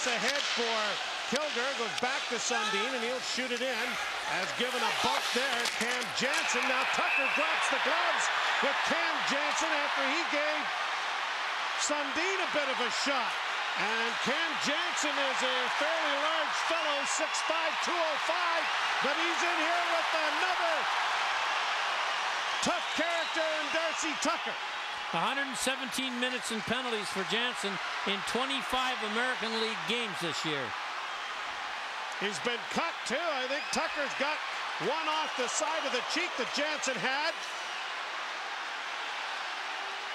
pass ahead for Kilger. Goes back to Sundin, and he'll shoot it in. As given a bump there, Cam Janssen. Now Tucker drops the gloves with Cam Janssen after he gave Sundin a bit of a shot. And Cam Janssen is a fairly large fellow, 6'5", 205, but he's in here with another tough character in Darcy Tucker. 117 minutes and penalties for Janssen in 25 American League games this year. He's been cut too. I think Tucker's got one off the side of the cheek that Janssen had.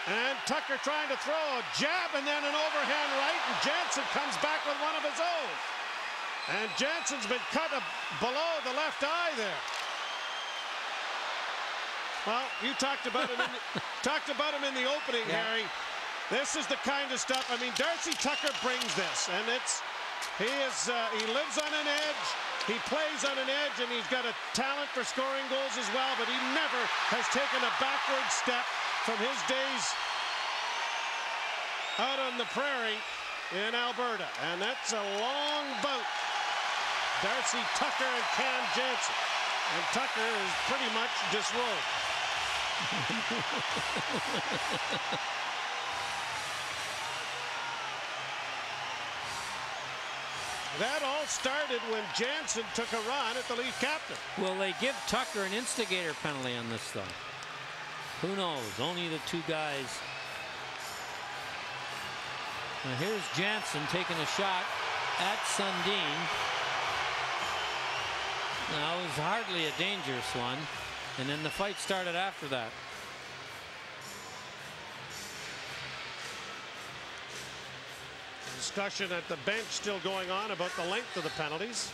And Tucker trying to throw a jab and then an overhand right, and Janssen comes back with one of his own. And Janssen's been cut below the left eye there. Well, you talked about him. In the, talked about him in the opening, yeah. Harry. This is the kind of stuff. I mean, Darcy Tucker brings this, and it's he is uh, he lives on an edge. He plays on an edge, and he's got a talent for scoring goals as well. But he never has taken a backward step from his days out on the prairie in Alberta, and that's a long boat. Darcy Tucker and Cam Janssen, and Tucker is pretty much disrobed. That all started when Janssen took a run at the lead captain. Will they give Tucker an instigator penalty on this, though? Who knows? Only the two guys. Now here's Janssen taking a shot at Sundin. Now, it was hardly a dangerous one. And then the fight started after that. Discussion at the bench still going on about the length of the penalties.